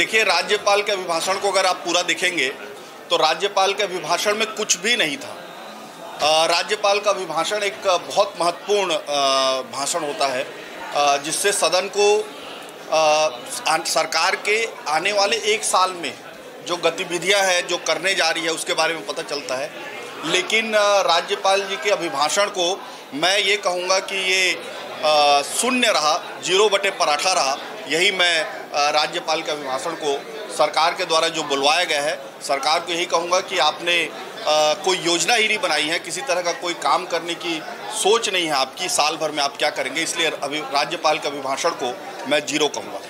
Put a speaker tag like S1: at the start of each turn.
S1: देखिए, राज्यपाल के अभिभाषण को अगर आप पूरा देखेंगे तो राज्यपाल के अभिभाषण में कुछ भी नहीं था। राज्यपाल का अभिभाषण एक बहुत महत्वपूर्ण भाषण होता है जिससे सदन को सरकार के आने वाले एक साल में जो गतिविधियाँ हैं, जो करने जा रही है, उसके बारे में पता चलता है। लेकिन राज्यपाल जी के अभिभाषण को मैं ये कहूँगा कि ये शून्य रहा, ज़ीरो बटे पराठा रहा। यही मैं राज्यपाल के अभिभाषण को सरकार के द्वारा जो बुलवाया गया है सरकार को यही कहूँगा कि आपने आ, कोई योजना ही नहीं बनाई है किसी तरह का कोई काम करने की सोच नहीं है आपकी साल भर में आप क्या करेंगे इसलिए अभी राज्यपाल के अभिभाषण को मैं ज़ीरो कहूँगा।